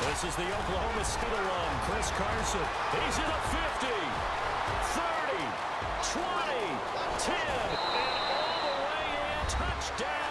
This is the Oklahoma State along, Chris Carson. He's in the 50, 30, 20, 10, and all the way in. Touchdown.